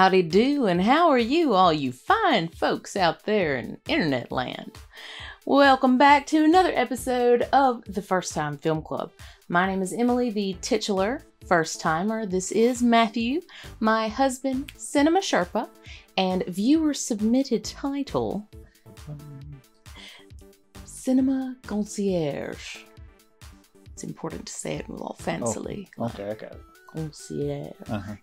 Howdy do, and how are you, all you fine folks out there in internet land? Welcome back to another episode of the First Time Film Club. My name is Emily, the titular first timer. This is Matthew, my husband, Cinema Sherpa, and viewer submitted title Cinema Concierge. It's important to say it a little fancily. Okay, okay. Concierge. Uh-huh.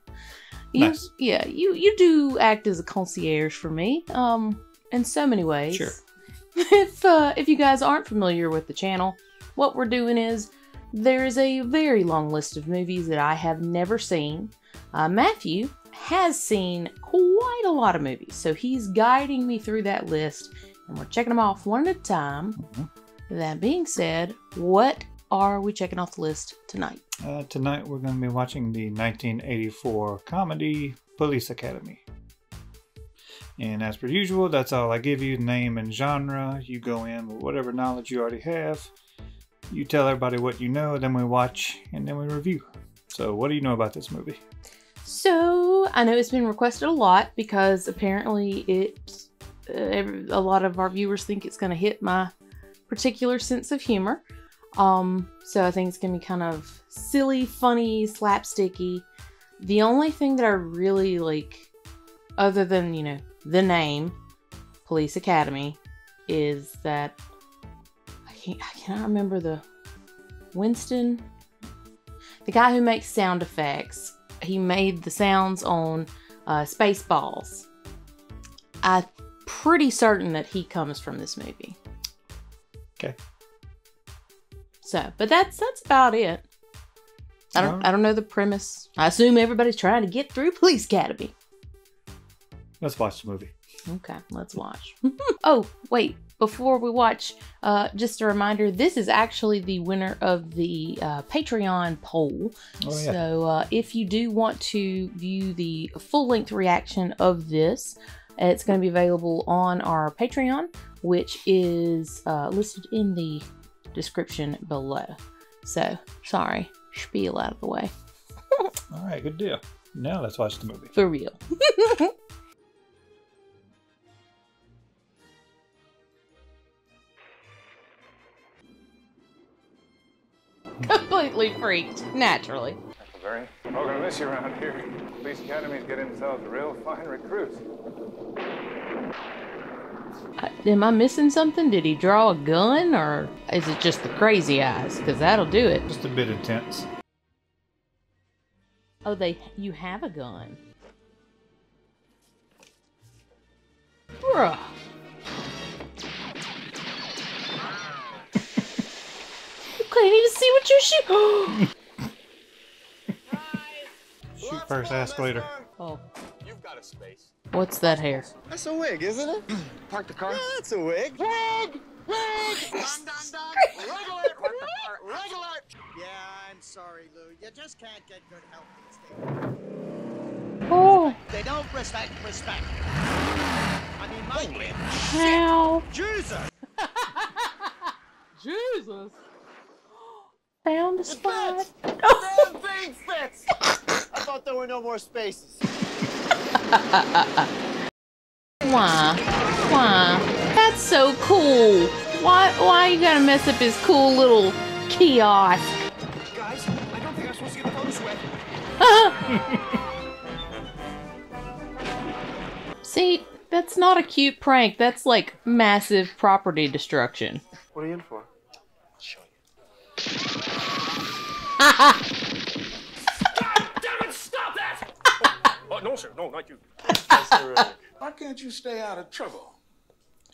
You, Nice. Yeah, you you do act as a concierge for me. Um, in so many ways. Sure. if uh, if you guys aren't familiar with the channel, what we're doing is there is a very long list of movies that I have never seen. Uh, Matthew has seen quite a lot of movies, so he's guiding me through that list, and we're checking them off one at a time. Mhm. That being said, what are we checking off the list tonight? Uh, tonight we're going to be watching the 1984 comedy Police Academy. And as per usual, that's all I give you name and genre. You go in with whatever knowledge you already have. You tell everybody what you know, then we watch, and then we review. So, what do you know about this movie? So I know it's been requested a lot because apparently it, uh, a lot of our viewers think it's going to hit my particular sense of humor. Um, so I think it's going to be kind of silly, funny, slapsticky. The only thing that I really like, other than you know the name, Police Academy, is that I can't I cannot remember the Winston, the guy who makes sound effects he made the sounds on uh, Spaceballs. I'm pretty certain that he comes from this movie. Okay. So, but that's that's about it. I don't. I don't know the premise. I assume everybody's trying to get through Police Academy. Let's watch the movie. Okay, let's watch. oh, wait. Before we watch, uh, just a reminder this is actually the winner of the uh, Patreon poll. Oh, yeah. So uh, if you do want to view the full length reaction of this, it's going to be available on our Patreon, which is uh, listed in the description below. So, sorry, spiel out of the way. All right, good deal. Now let's watch the movie. For real. Completely freaked, naturally. Very. We're gonna miss you around here. Police academies get themselves real fine recruits. Am I missing something? Did he draw a gun, or is it just the crazy eyes? Because that'll do it. Just a bit intense. Oh, they you have a gun. Bruh. you couldn't even see what you're shooting. Shoot first, ask later. oh, You've got a space. What's that hair? That's a wig, isn't it? Park the car. Yeah, that's a wig. Wig! Wig! dun, dun, dun. Regular! Regular! Yeah, I'm sorry, Lou. You just can't get good help these days. Oh, They don't respect respect. I mean, my wig. how? Jesus! Jesus. Found a spot. Damn thing fits! I thought there were no more spaces. Why? Why? That's so cool. Why? Why you gotta mess up his cool little kiosk? Guys, I don't think I'm supposed to get photos with. See, that's not a cute prank. That's like massive property destruction. What are you in for? Show you. Oh, no, sir. No, not you. Why can't you stay out of trouble?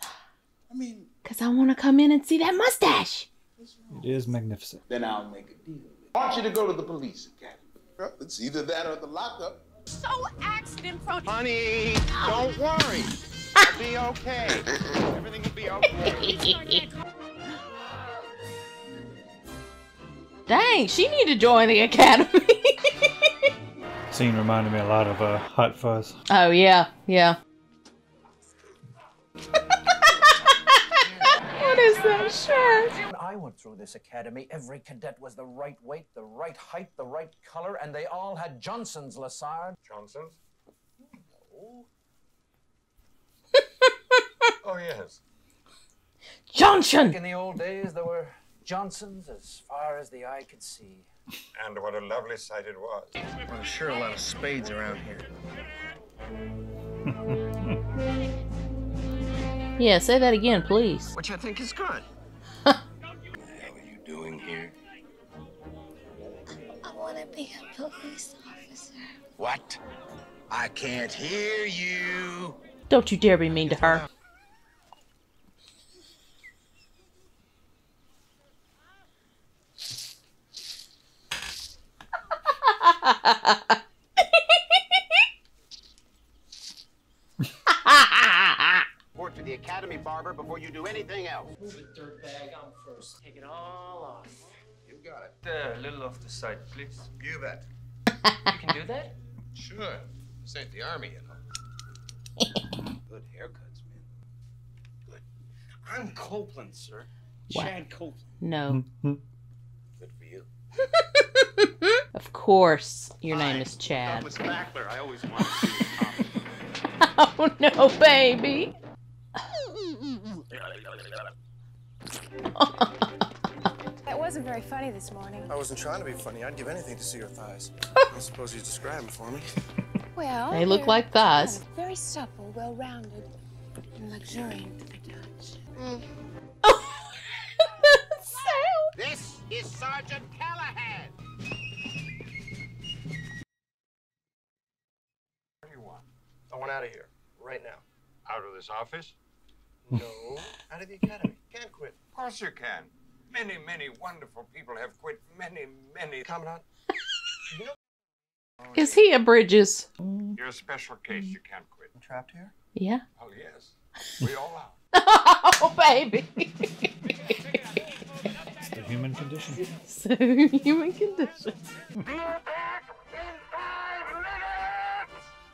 I mean, Cause I want to come in and see that mustache. It is magnificent. then I'll make a deal. I want you to go to the police academy. Well, it's either that or the lockup. so accident prone. Honey, oh. don't worry. I'll be okay. Everything will be okay. Dang, she need to join the academy. Scene reminded me a lot of uh, Hot Fuzz. oh yeah, yeah. what is that shirt? When I went through this academy, every cadet was the right weight, the right height, the right color, and they all had Johnson's, Lassard. Johnson's? No. Oh, yes. Johnson! In the old days, there were Johnsons as far as the eye could see. And what a lovely sight it was. Well, there's sure a lot of spades around here. Yeah, say that again, please. Which I think is good. What are you doing here? I want to be a police officer. What? I can't hear you. Don't you dare be mean to her. Report to the Academy Barber before you do anything else. Move it, dirtbag. I'm first. Take it all off. You got it. There, a little off the side, please. You bet. You can do that? Sure. This ain't the army, you know. Good haircuts, man. Good. I'm Copeland, sir. What? Chad Copeland. No. Good for you. Of course, your name is Chad. Douglas Fackler. I always wanted to see his comic. Oh no, baby! That wasn't very funny this morning. I wasn't trying to be funny. I'd give anything to see your thighs. I suppose you describe them for me. Well, They look like thighs. Very supple, well-rounded, and luxuriant want out of here. Right now. Out of this office? No. out of the academy. Can't quit. Of course you can. Many, many wonderful people have quit many, many. Commandant, Is he a Bridges? You're a special case. You can't quit. I'm trapped here? Yeah. Oh, yes. We all are. Oh, baby! It's the human condition. so, human condition.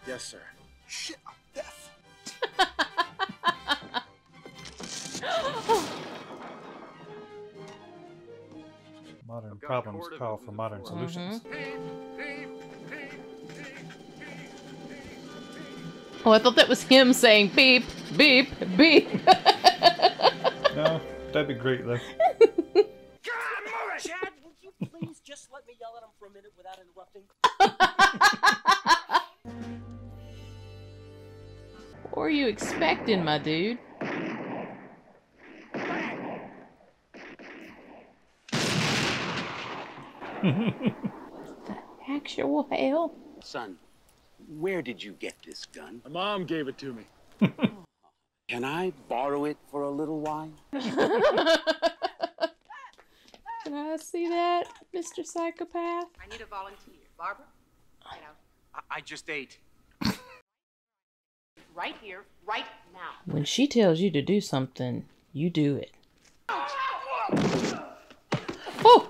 Yes, sir. Shit, I'm deaf. Modern problems call for modern solutions. Mm-hmm. Oh, I thought that was him saying beep, beep, beep. No, that'd be great, though. what are you expecting, my dude? What the actual hell? Son, where did you get this gun? My mom gave it to me. Can I borrow it for a little while? Can I see that, Mr. Psychopath? I need a volunteer. Barbara, get out. I, I just ate. Right here, right now. When she tells you to do something, you do it. Oh!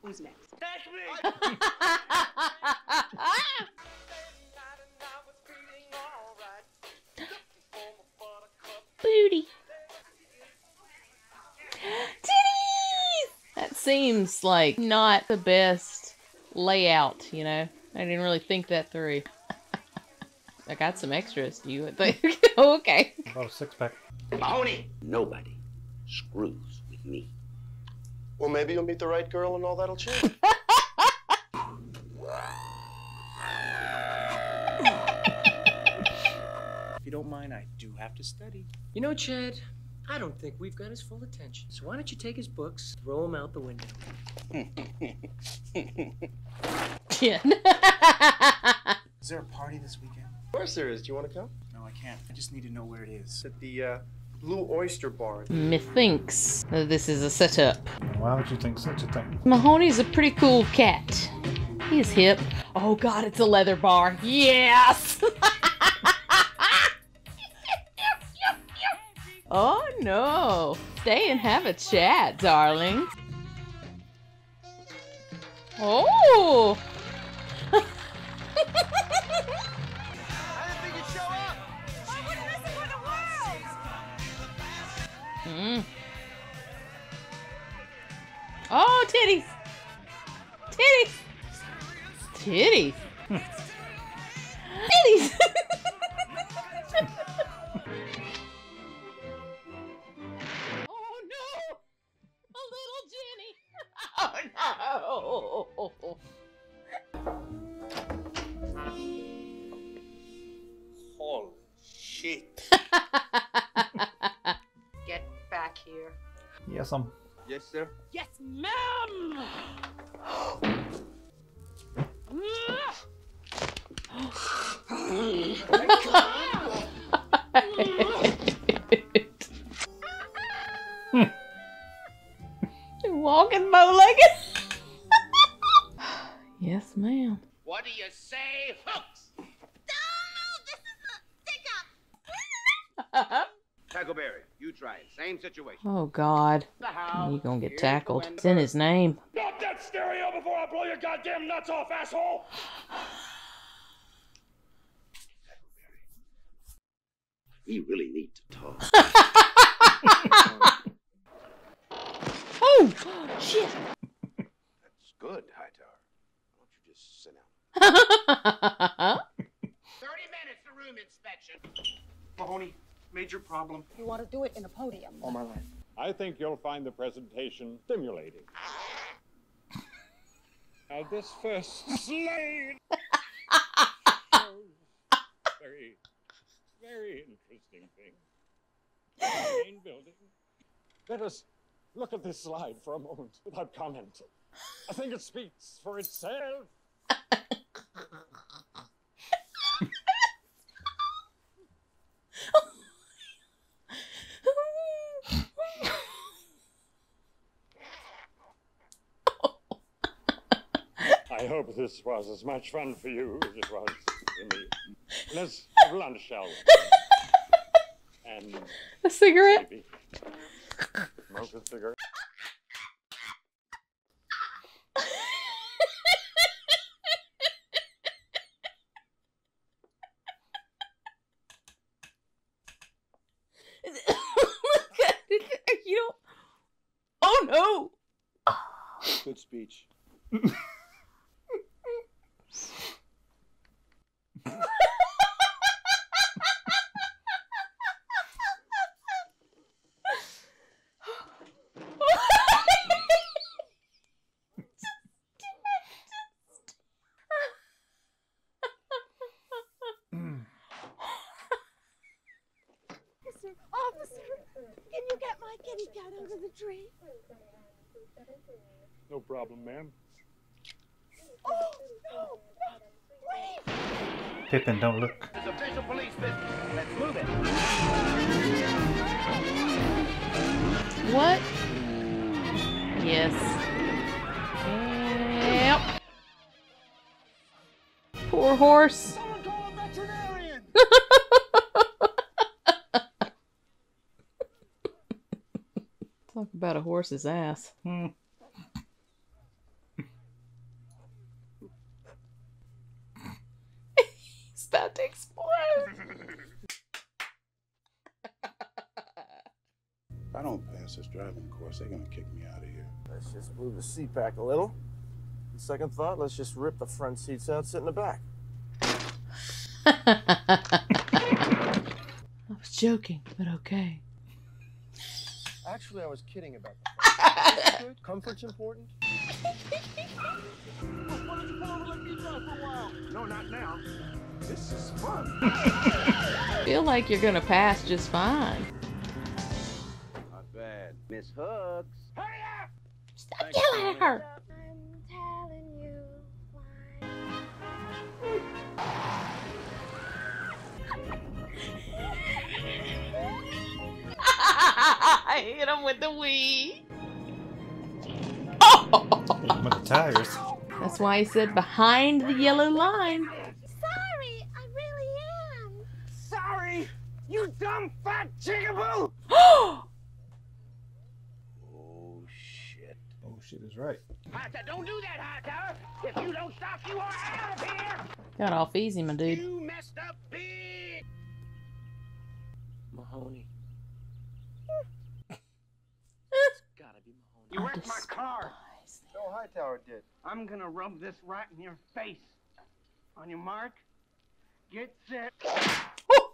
Who's next? Booty. Titties! That seems like not the best layout, you know? I didn't really think that through. I got some extras. You would think. okay. About a six pack. Mahoney! Nobody screws with me. Well, maybe you'll meet the right girl and all that'll change. if you don't mind, I do have to study. You know, Chad, I don't think we've got his full attention. So why don't you take his books, throw them out the window? Yeah. Is there a party this weekend? Of course there is. Do you want to come? No, I can't. I just need to know where it is. At the uh, Blue Oyster Bar. Methinks that this is a setup. Why would you think such a thing? Mahoney's a pretty cool cat. He's hip. Oh god, it's a leather bar. Yes! oh no. Stay and have a chat, darling. Oh! Mm. Oh, titties! Titties! Titties. Titties. Yes, um. Yes, sir. Yes, ma'am! Tackleberry, you try it. Same situation. Oh God. You gonna get tackled. It's in his name. Drop that stereo before I blow your goddamn nuts off, asshole! We really need to talk. Oh shit. That's good, Hightower. Why don't you just sit down? 30 minutes to room inspection. Mahoney, major problem. You want to do it in a podium. All my life. I think you'll find the presentation stimulating. now, this first slide very, very interesting thing. The main building. Let us look at this slide for a moment without comment. I think it speaks for itself. I hope this was as much fun for you as it was for me. Let's have lunch, shall we? And A cigarette. maybe smoke a cigarette. you don't. Oh no! Good speech. Officer, officer, can you get my kitty cat out of the tree? No problem, ma'am. Oh, no, no, please. Pippin, don't look. It's official police business. Let's move it. What? Yes. Yep. Poor horse. Talk about a horse's ass. Hmm. He's about to explode. If I don't pass this driving course, they're gonna kick me out of here. Let's just move the seat back a little. On second thought, let's just rip the front seats out, sit in the back. I was joking, but okay. Actually, I was kidding about the front. That's good. Comfort's important. No, not now. This is fun. Feel like you're gonna pass just fine. Not bad. Miss Hooks. Hurry up! Stop yelling at her. I'm telling you I hit him with the Wii. Oh! With the tires. That's why I said behind the yellow line. Sorry, I really am. Sorry, you dumb fat jigaboo! Oh shit Oh shit is right. Hightower, don't do that, Hightower. If you don't stop, you are out of here. Got off easy, my dude. You messed up big. Mahoney. You wrecked my car. So Hightower did. I'm gonna rub this right in your face. On your mark, get set.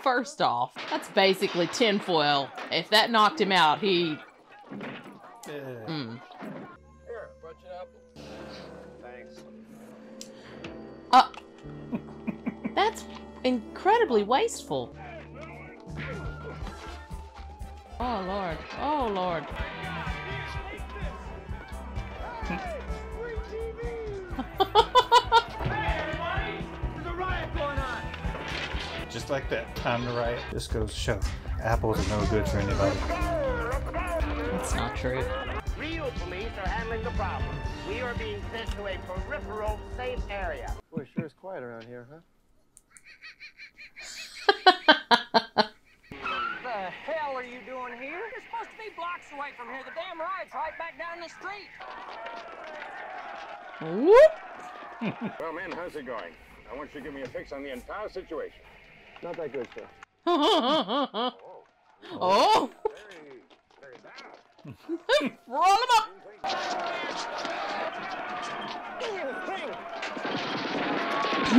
First off, that's basically tinfoil. If that knocked him out, he. Mm. Here, bunch of apples. Thanks. Uh, that's incredibly wasteful. Oh lord. Oh lord. There's a riot going on. Just like that. Time to riot. This goes to show. Apples are no good for anybody. That's not true. Real police are handling the problem. We are being sent to a peripheral safe area. Boy, sure is quiet around here, huh? What the hell are you doing here? You're supposed to be blocks away from here. The damn riot's right back down the street. Whoop! well, man, how's it going? I want you to give me a fix on the entire situation. Not that good, sir. oh! Very, very bad. Roll him up!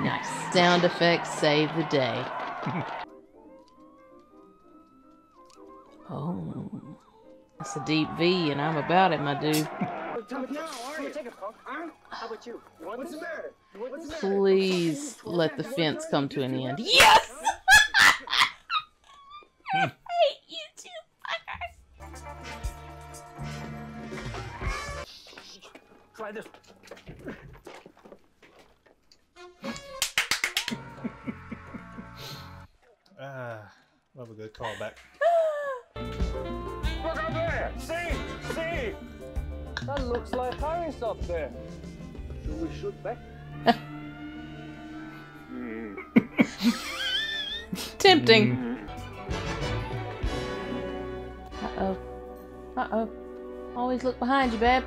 nice. Sound effects save the day. That's a deep V, and I'm about it, my dude. How about you? What's the matter? What's the matter? Please let the fence come to an end. Yes! I hate you two Try this. Ah, love a good callback. Look up there! See! See! That looks like Harris up there. Should we shoot back? Tempting. Uh oh. Uh oh. Always look behind you, babe.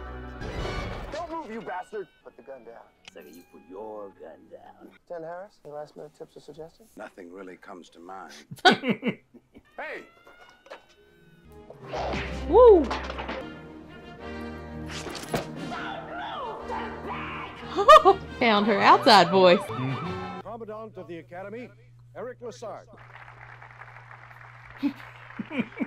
Don't move, you bastard! Put the gun down. Second, you put your gun down. Ten Harris, any last minute tips or suggestions? Nothing really comes to mind. Hey! Woo! Found her outside voice. Commandant of the Academy, Eric Lassard.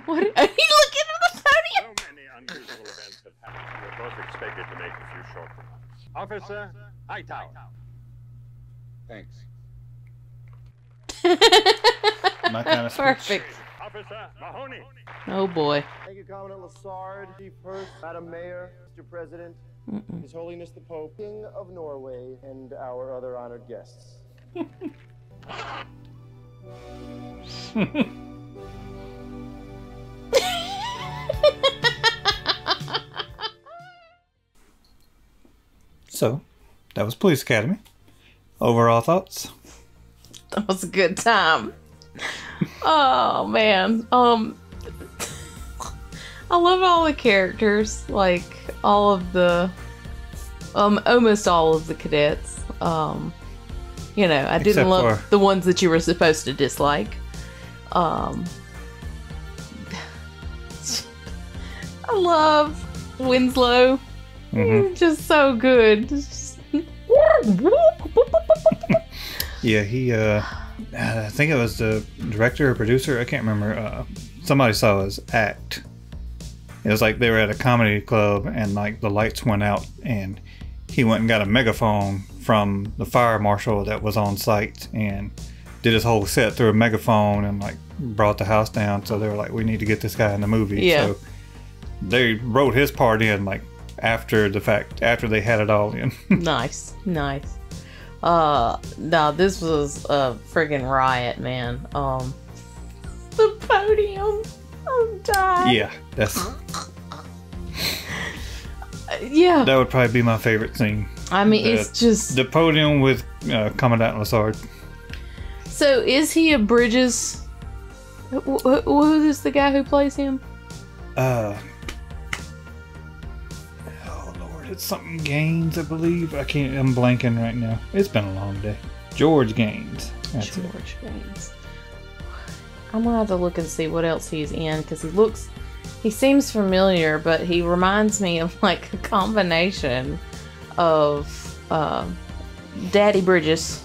What? Are you looking at the podium? So many unusual events have happened. We're both expected to make a few short remarks. Officer Hightower. Thanks. My kind of speech. Perfect. Officer Mahoney. Oh boy. Thank you, Commandant Lassard, Chief Hurst, Madam Mayor, Mr. President, Mm-mm. His Holiness the Pope, King of Norway, and our other honored guests. So, that was Police Academy. Overall thoughts? That was a good time. Oh man. Um I love all the characters, like all of the um almost all of the cadets. Um you know, I didn't Except love for- the ones that you were supposed to dislike. Um I love Winslow. Mhm. Just so good. Just- Yeah, he, uh, I think it was the director or producer, I can't remember. Uh, somebody saw his act. It was like they were at a comedy club and like the lights went out and he went and got a megaphone from the fire marshal that was on site and did his whole set through a megaphone and like brought the house down. So they were like, we need to get this guy in the movie. Yeah. So they wrote his part in like after the fact, after they had it all in. nice, nice. Uh, no, this was a friggin' riot, man. Um, the podium. I'm dying. yeah, that's yeah. that would probably be my favorite scene. I mean, The- it's just the podium with uh, Commandant Lassard. so. Is he a Bridges? Wh- wh- Who is the guy who plays him? Uh, it's something Gaynes, I believe. I can't. I'm blanking right now. It's been a long day. George Gaynes. That's it. George Gaynes. I'm gonna have to look and see what else he's in because he looks, he He seems familiar, but he reminds me of like a combination of uh, Daddy Bridges,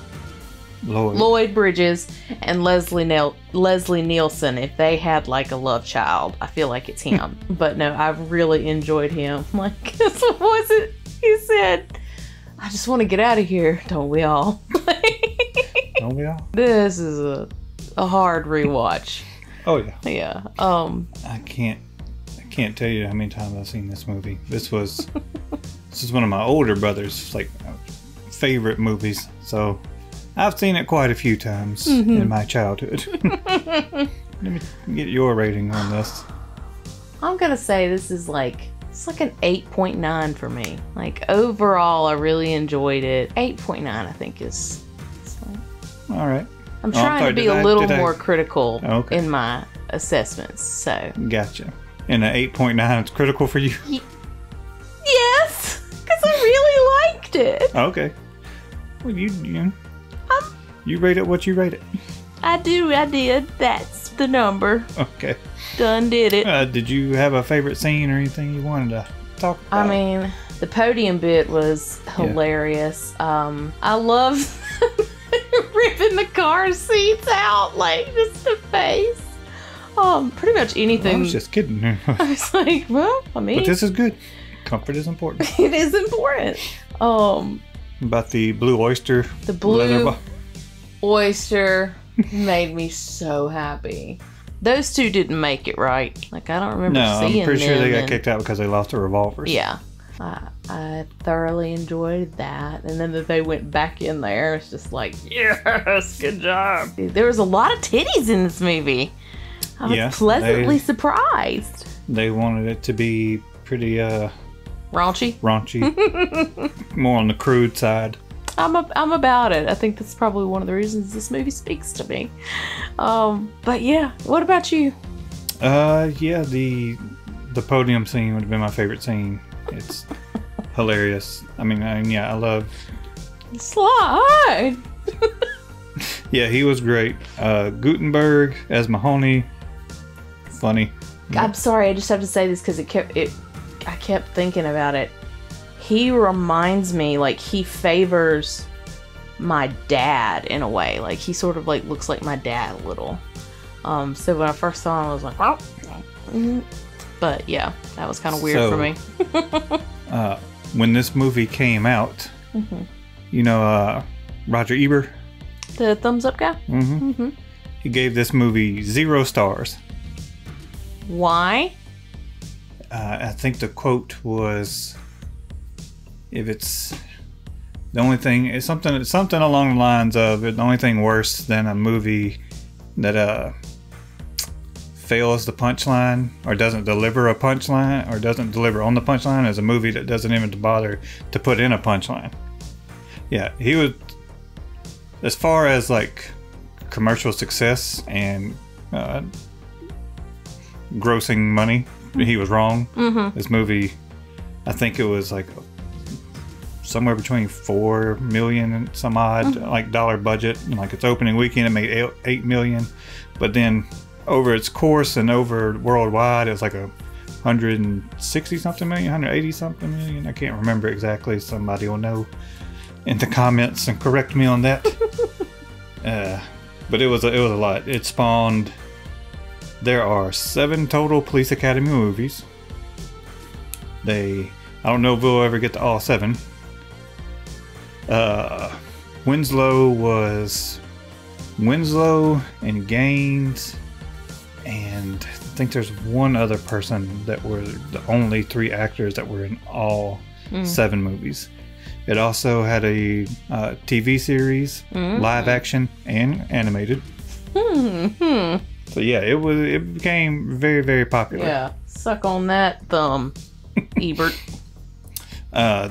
Lloyd. Lloyd Bridges, and Leslie Nel- Leslie Nielsen. If they had like a love child, I feel like it's him. but no, I've really enjoyed him. Like, what was it? He said, "I just want to get out of here." Don't we all? Don't we all? This is a a hard rewatch. Oh yeah. Yeah. Um. I can't. I can't tell you how many times I've seen this movie. This was. this is one of my older brothers' like favorite movies. So, I've seen it quite a few times Mhm. in my childhood. Let me get your rating on this. I'm gonna say this is like it's like an 8.9 for me. Like overall, I really enjoyed it. 8.9, I think is. like- All right. I'm Oh, trying sorry, to be a I- little did I- more critical Okay. in my assessments. So Gotcha. And an 8.9 is critical for you? yes, because I really liked it. Okay. Well, you you, you rate it what you rate it. I do. I did. That's the number. Okay. Done. Did it. Uh, did you have a favorite scene or anything you wanted to talk about? I mean, the podium bit was hilarious. Um, I love ripping the car seats out, like just the face. Um, pretty much anything. I anything. was just kidding. I was like, well, I mean, but this is good. Comfort is important. it is important. Um, About the blue oyster. the blue leather bo- oyster made me so happy. Those two didn't make it right. Like I don't remember No, seeing I'm pretty sure they got and- kicked out because they lost their revolvers. Yeah. I, I thoroughly enjoyed that. And then that they went back in there, it's just like, yes, good job. There was a lot of titties in this movie. I was Yeah, pleasantly they- surprised. They wanted it to be pretty uh Raunchy. raunchy, more on the crude side. I'm, a, I'm about it. I think that's probably one of the reasons this movie speaks to me. Um, but yeah, what about you? Uh, yeah, the the podium scene would have been my favorite scene. It's hilarious. I mean, I, yeah, I love. Slide. Yeah, he was great. Uh, Guttenberg as Mahoney, funny. I'm sorry, I just have to say this because it kept it. I kept thinking about it. He reminds me like he favors my dad in a way. Like he sort of like looks like my dad a little. Um, so when I first saw him, I was like, "Well," mm." but yeah, that was kind of weird for me. Uh, when this movie came out, Mhm. you know, uh, Roger Ebert, The thumbs up guy. hmm hmm he gave this movie zero stars. Why? Uh, I think the quote was, "If it's the only thing, it's something, something along the lines of the only thing worse than a movie that uh fails the punchline or doesn't deliver a punchline or doesn't deliver on the punchline is a movie that doesn't even bother to put in a punchline." Yeah, he was as far as like commercial success and uh, grossing money, he was wrong. Mhm. This movie, I think it was like somewhere between four million and some odd Mhm. like dollar budget. And like its opening weekend, it made eight, eight million, but then over its course and over worldwide, it was like a hundred and sixty something million, hundred eighty something million. I can't remember exactly. Somebody will know in the comments and correct me on that. uh, but it was a, it was a lot. It spawned. There are seven total Police Academy movies. They, I don't know if we'll ever get to all seven. Uh, Winslow was Winslow and Gaynes, and I think there's one other person that were the only three actors that were in all Mm. seven movies. It also had a uh, TV series, Mm. live action and animated. Hmm. Hmm. So yeah, it was it became very very popular. Yeah. Suck on that thumb, Ebert. Uh,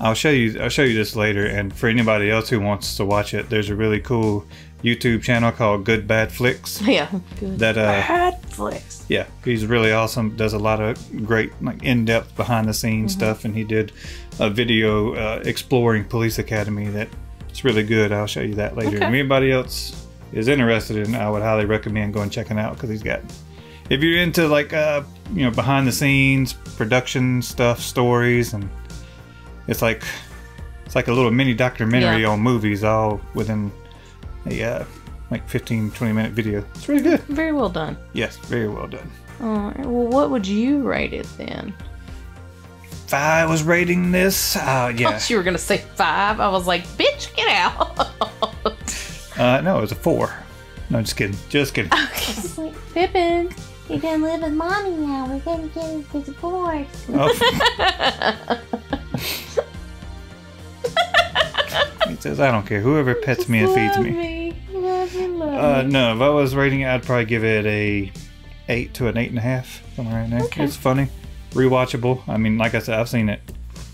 I'll show you I'll show you this later, and for anybody else who wants to watch it, there's a really cool YouTube channel called Good Bad Flicks. Yeah. Good. That, uh, Bad flicks. Yeah, he's really awesome. Does a lot of great like in-depth behind the scenes Mhm. stuff, and he did a video uh, exploring Police Academy that it's really good. I'll show you that later. Okay. If anybody else is interested in, I would highly recommend going checking out because he's got if you're into like uh you know behind the scenes production stuff stories and it's like it's like a little mini documentary Yeah. on movies all within a uh, like 15 20 minute video it's really good Very well done. yes very well done All right, well, what would you rate it then? if i was rating this uh I yeah thought you were gonna say five. I was like, bitch, get out. uh no it was a four no just kidding just kidding It's like, Pippin, you're gonna live with mommy now. We're gonna get a divorce. Oh. says i don't care whoever pets me and feeds me me. Love me, love Uh, me. no, if I was rating it, I'd probably give it a eight to an eight and a half, somewhere right there. Okay. It's funny, rewatchable. I mean, like I said, I've seen it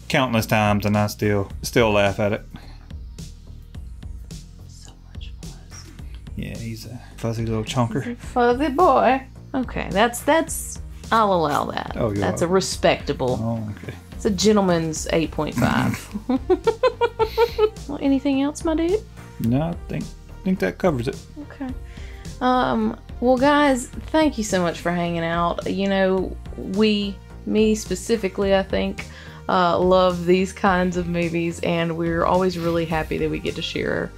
countless times, and I still still laugh at it. So much fuzz. Yeah, he's a fuzzy little chunker. Fuzzy boy. Okay, that's that's. I'll allow that. Oh, That's are. a respectable. Oh, okay. It's a gentleman's eight point five. well, anything else, my dude? No, I think think that covers it. Okay. Um, well, guys, thank you so much for hanging out. You know, we, me specifically, I think, uh, love these kinds of movies, and we're always really happy that we get to share.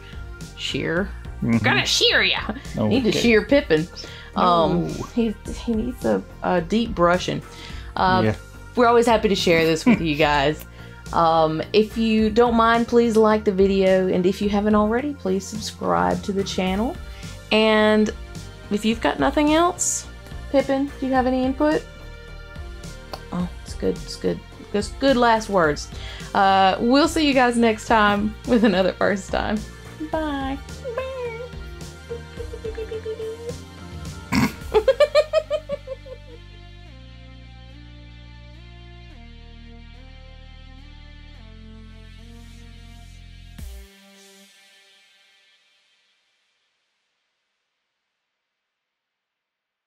Shear? Mhm. Gotta shear ya! Oh, Need to okay. shear Pippin. Um, No. he, he needs a, a deep brushing. Uh, Yeah. We're always happy to share this with you guys. Um, if you don't mind, please like the video, and if you haven't already, please subscribe to the channel. And if you've got nothing else, Pippin, do you have any input? Oh, it's good. It's good. It's good last words. Uh, we'll see you guys next time with another first time. Bye. Bye.